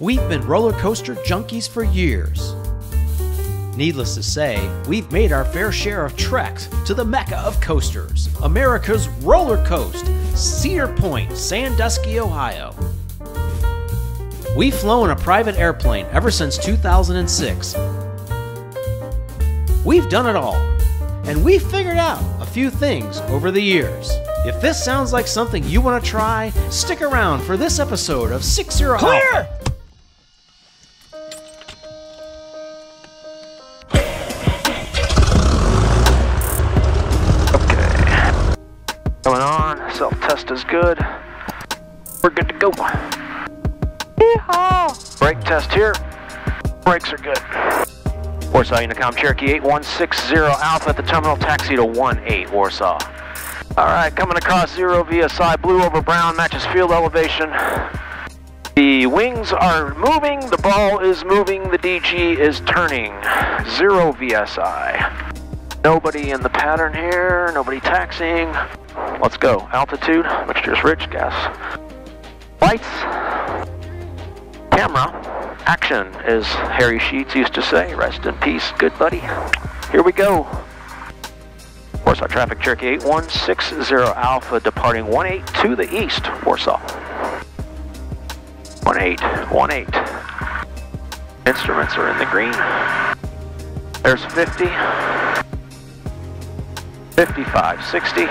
We've been roller coaster junkies for years. Needless to say, we've made our fair share of treks to the mecca of coasters, America's roller coast, Cedar Point, Sandusky, Ohio. We've flown a private airplane ever since 2006. We've done it all, and we've figured out a few things over the years. If this sounds like something you want to try, stick around for this episode of Six Zero Clear! Alpha. Is good. We're good to go. Yeehaw! Brake test here. Brakes are good. Warsaw Unicom Cherokee 8160 Alpha at the terminal. Taxi to 18 Warsaw. All right, coming across zero VSI. Blue over brown matches field elevation. The wings are moving. The ball is moving. The DG is turning. Zero VSI. Nobody in the pattern here, nobody taxiing. Let's go. Altitude, mixture is rich, gas. Lights. Camera. Action, as Harry Sheets used to say. Rest in peace, good buddy. Here we go. Warsaw traffic, Cherokee 8160 Alpha, departing 18 to the east, Warsaw. 18, 18. Instruments are in the green. There's 50. 55, 60,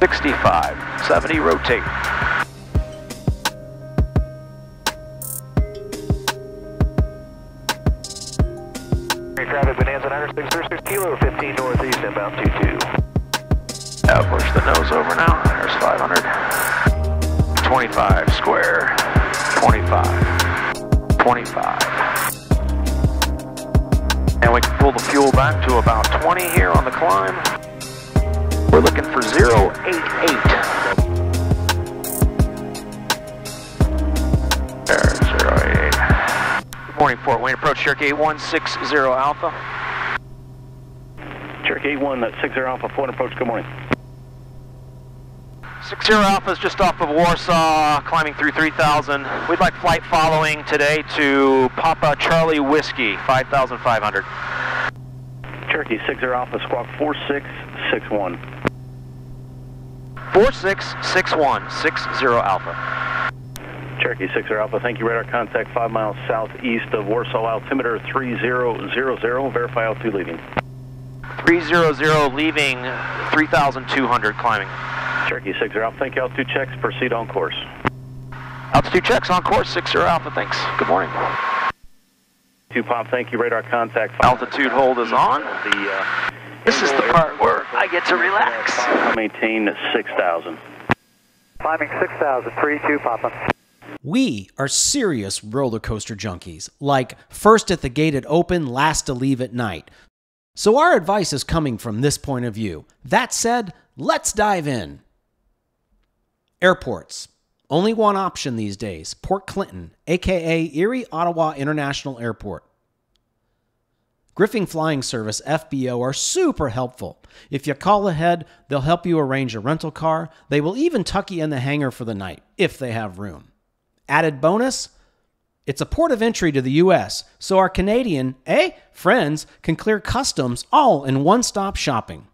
65, 70, rotate. Traffic Bonanza 9636 Kilo 15 Northeast inbound 22. Uh, push the nose over now. There's 500. 25, square. 25. 25. And we can pull the fuel back to about 20 here on the climb. We're looking for 088. There, 088. Good morning, Fort Wayne. Approach Cherokee 8160 Alpha. Cherokee 8160 Alpha, Fort Wayne approach, good morning. 60 Alpha is just off of Warsaw, climbing through 3000. We'd like flight following today to Papa Charlie Whiskey, 5500. Cherokee 60 Alpha, squawk 4661. 4661, 60 Alpha. Cherokee 60 Alpha, thank you. Radar contact 5 miles southeast of Warsaw, altimeter 3000. Verify altitude leaving. 300 leaving 3200 climbing. Cherokee 60 Alpha, thank you. Altitude checks, proceed on course. Altitude checks on course, 60 Alpha, thanks. Good morning. 2 Pop, thank you. Radar contact Altitude hold is on. The, uh, This is the part where I get to relax. maintain 6000. Climbing 6,000, 3-2, Papa. We are serious roller coaster junkies, like first at the gate at open, last to leave at night. So our advice is coming from this point of view. That said, let's dive in. Airports. Only one option these days Port Clinton, aka Erie Ottawa International Airport. Griffing Flying Service, FBO, are super helpful. If you call ahead, they'll help you arrange a rental car. They will even tuck you in the hangar for the night, if they have room. Added bonus it's a port of entry to the US, so our Canadian, eh, friends can clear customs all in one stop shopping.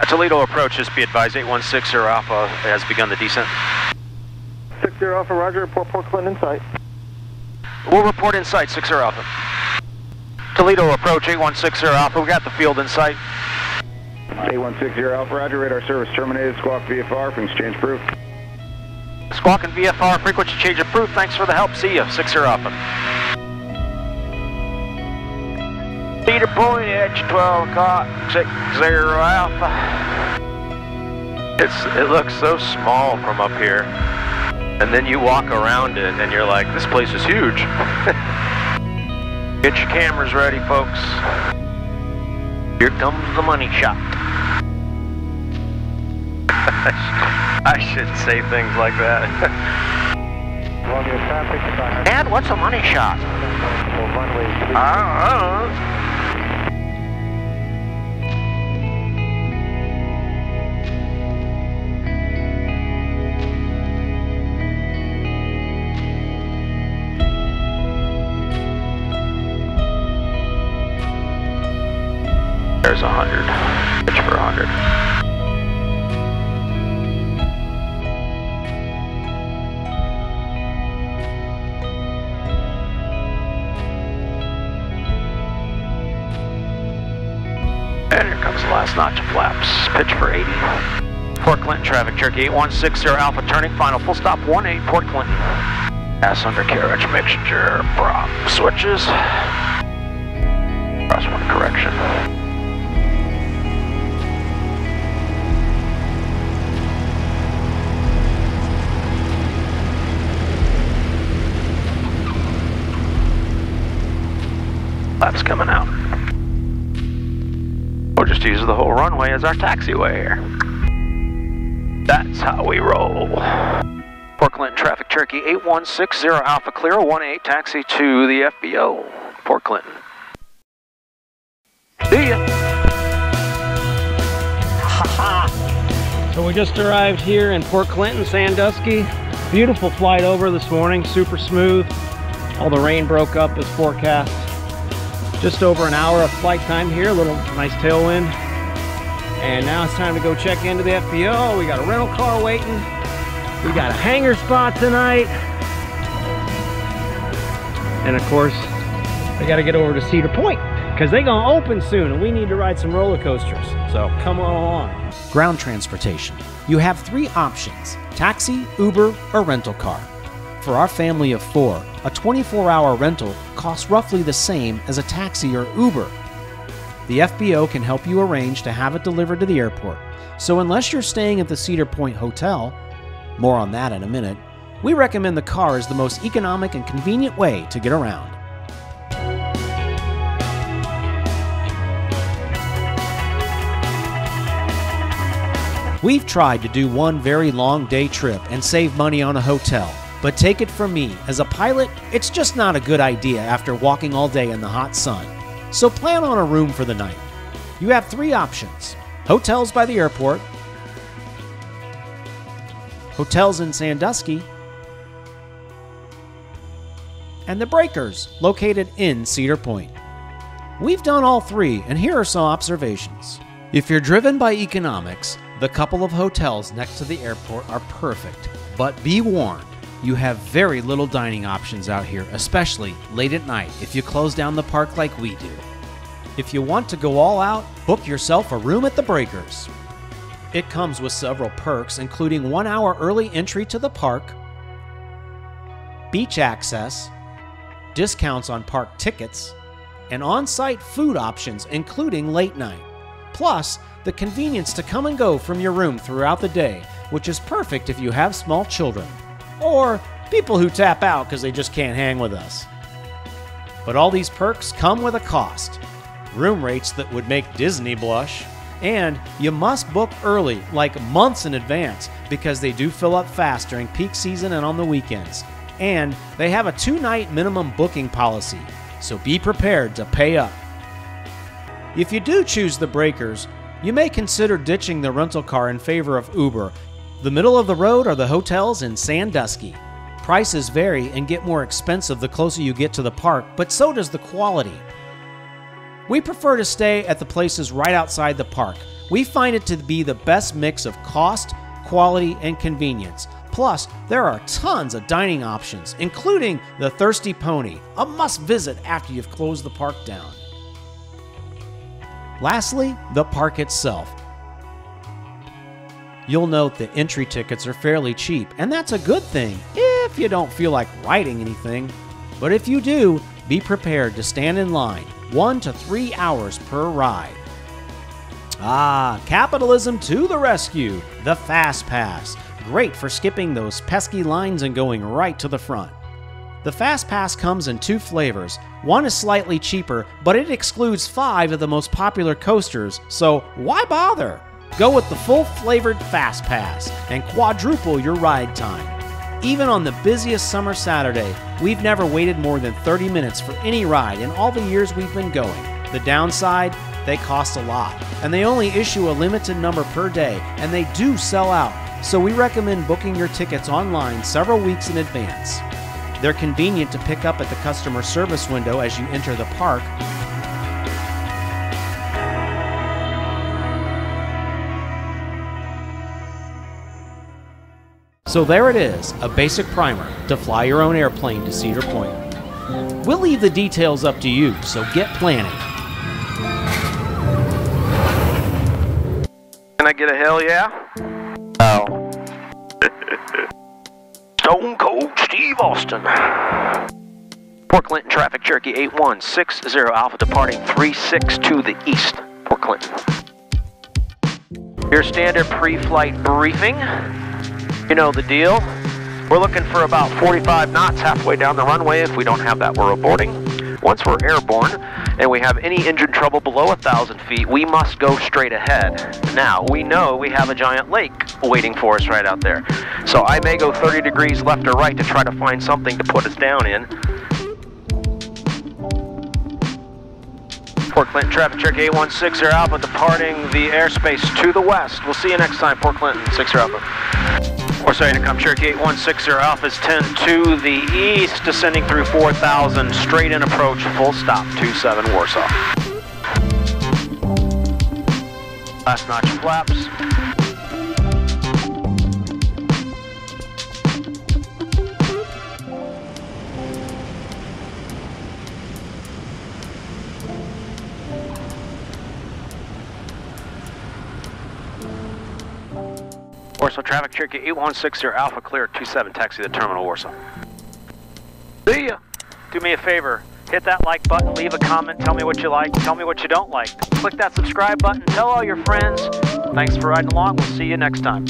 A Toledo approach, just be advised, eight one six. 8160 Alpha has begun the descent. 60 Alpha, Roger. Report Port Clinton in sight. We'll report in sight, 60 Alpha. Toledo approach, 8160 Alpha. We got the field in sight. 8160 Alpha, Roger. Radar service terminated. Squawk VFR from exchange proof. Squawk and VFR, frequency change approved. Thanks for the help. See ya, 60 Alpha. Cedar Point, edge 12 o'clock, 60 Alpha. It's, it looks so small from up here. And then you walk around it and you're like, this place is huge. Get your cameras ready, folks. Here comes the money shot. I should say things like that. Dad, what's a money shot? I don't know. And here comes the last notch of flaps. Pitch for 80. Port Clinton traffic, Cherokee 8160 Alpha turning final. Full stop 18 Port Clinton. Ass undercarriage mixture. Prop switches. Crosswind correction. Flaps coming out. We'll use the whole runway as our taxiway here. That's how we roll. Port Clinton traffic, Cherokee 8160 Alpha Clear 18 taxi to the FBO. Port Clinton. See ya. So we just arrived here in Port Clinton, Sandusky. Beautiful flight over this morning, super smooth. All the rain broke up as forecast. Just over an hour of flight time here, a little nice tailwind. And now it's time to go check into the FBO. We got a rental car waiting. We got a hangar spot tonight. And of course, we got to get over to Cedar Point because they're going to open soon and we need to ride some roller coasters. So come on along. Ground transportation. You have three options taxi, Uber, or rental car. For our family of four, a 24 hour rental costs roughly the same as a taxi or Uber. The FBO can help you arrange to have it delivered to the airport. So, unless you're staying at the Cedar Point Hotel, more on that in a minute, we recommend the car as the most economic and convenient way to get around. We've tried to do one very long day trip and save money on a hotel, but take it from me, as a pilot, it's just not a good idea after walking all day in the hot sun. So plan on a room for the night. You have three options hotels by the airport, hotels in Sandusky, and the Breakers, located in Cedar Point. We've done all three, and here are some observations. If you're driven by economics, the couple of hotels next to the airport are perfect. But be warned, you have very little dining options out here, especially late at night if you close down the park like we do. If you want to go all out, book yourself a room at the Breakers. It comes with several perks, including one hour early entry to the park, beach access, discounts on park tickets, and on site food options, including late night. Plus, the convenience to come and go from your room throughout the day, which is perfect if you have small children, or people who tap out because they just can't hang with us. But all these perks come with a cost room rates that would make Disney blush. And you must book early, like months in advance, because they do fill up fast during peak season and on the weekends. And they have a two night minimum booking policy, so be prepared to pay up. If you do choose the breakers, you may consider ditching the rental car in favor of Uber. The middle of the road are the hotels in Sandusky. Prices vary and get more expensive the closer you get to the park, but so does the quality. We prefer to stay at the places right outside the park. We find it to be the best mix of cost, quality, and convenience. Plus, there are tons of dining options, including the Thirsty Pony, a must visit after you've closed the park down. Lastly, the park itself. You'll note that entry tickets are fairly cheap, and that's a good thing if you don't feel like riding anything. But if you do, be prepared to stand in line one to three hours per ride. Ah, capitalism to the rescue! The Fast Pass. Great for skipping those pesky lines and going right to the front. The Fast Pass comes in two flavors. One is slightly cheaper, but it excludes five of the most popular coasters, so why bother? Go with the full flavored Fast Pass and quadruple your ride time. Even on the busiest summer Saturday, we've never waited more than 30 minutes for any ride in all the years we've been going. The downside, they cost a lot, and they only issue a limited number per day, and they do sell out. So we recommend booking your tickets online several weeks in advance. They're convenient to pick up at the customer service window as you enter the park. So there it is, a basic primer to fly your own airplane to Cedar Point. We'll leave the details up to you, so get planning. Can I get a hell yeah? Oh. Stone Cold Steve Austin. Port Clinton traffic, Cherokee 8160 Alpha departing 36 to the east, Port Clinton. Your standard pre-flight briefing. You know the deal. We're looking for about 45 knots halfway down the runway. If we don't have that, we're aborting. Once we're airborne and we have any engine trouble below 1,000 feet, we must go straight ahead. Now, we know we have a giant lake waiting for us right out there. So I may go 30 degrees left or right to try to find something to put us down in. Port Clinton traffic check A160 Alpha departing the airspace to the west. We'll see you next time, Port Clinton 60 Alpha. Or sorry, Unicom Cherokee 8160 Alpha is 10 to the east, descending through 4000, straight in approach, full stop, 27 Warsaw. Last notch flaps. Warsaw traffic, Cherokee 8160 Alpha clear, 27 taxi the terminal Warsaw. See ya! Do me a favor, hit that like button, leave a comment, tell me what you like, tell me what you don't like. Click that subscribe button, tell all your friends. Thanks for riding along, we'll see you next time.